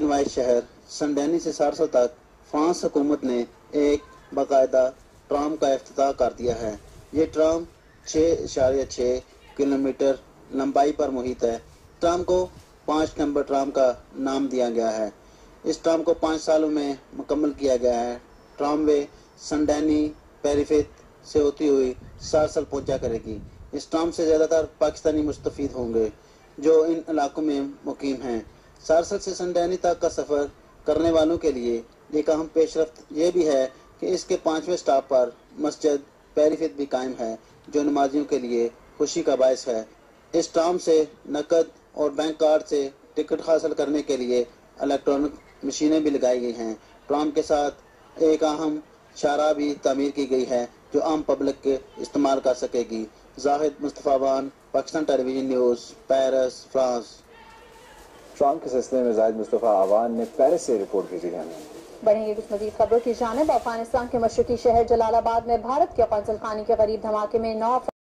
नुमाइश शहर संडैनी से सारसा तक फ्रांस हुकूमत ने एक बाकायदा ट्राम का अफ्ताह कर दिया है। ये ट्राम छः इशारिया छः किलोमीटर लंबाई पर मुहित है। ट्राम को पाँच नंबर ट्राम का नाम दिया गया है। इस ट्राम को पाँच सालों में मुकम्मल किया गया है। ट्राम वे संडैनी पेरिफेत से होती हुई सारसल पहुँचा करेगी। इस ट्राम से ज़्यादातर पाकिस्तानी मुस्तफ़ होंगे, जो इन इलाकों में मुकीम हैं। सारसल से संडैनी तक का सफ़र करने वालों के लिए एक अहम पेशरफ ये भी है कि इसके पाँचवें स्टॉप पर मस्जिद पैरिफित भी कायम है, जो नमाजियों के लिए खुशी का बायस है। इस ट्राम से नकद और बैंक कार्ड से टिकट हासिल करने के लिए इलेक्ट्रॉनिक मशीनें भी लगाई गई हैं। ट्राम के साथ एक अहम शारा भी तमीर की गई है, जो आम पब्लिक के इस्तेमाल कर सकेगी। Zahid Mustafawan Pakistan television news, Paris, France. Tram के सिलसिले में जायद मुस्तफ़ा आवान ने पेरिस से रिपोर्ट भेजी है बढ़ेंगे कुछ मजीद खबरों की जानब। अफ़गानिस्तान के मशरकी शहर जलालाबाद में भारत के कौंसल खानी के करीब धमाके में नौ